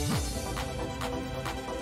フフフフ。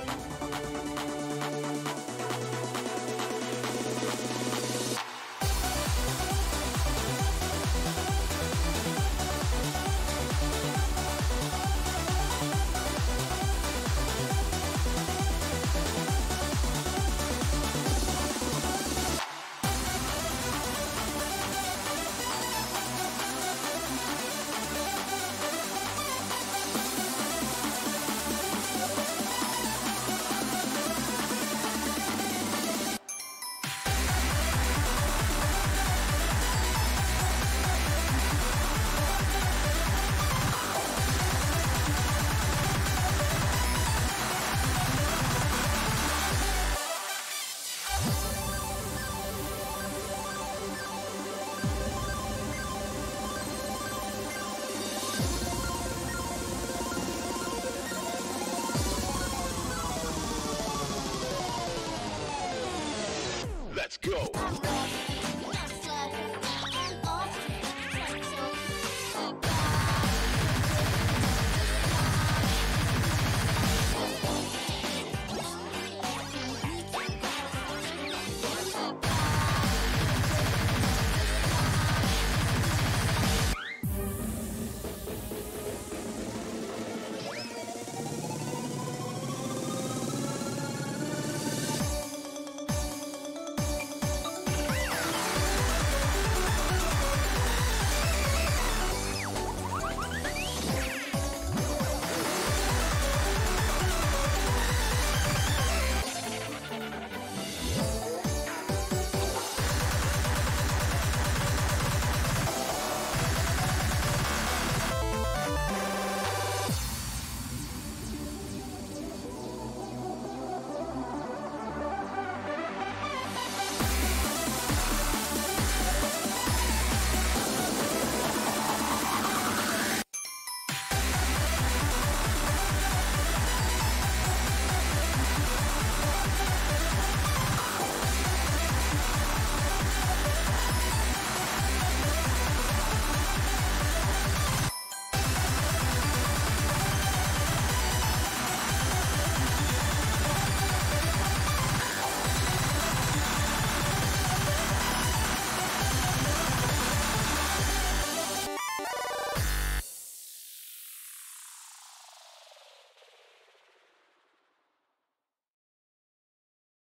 Let's go.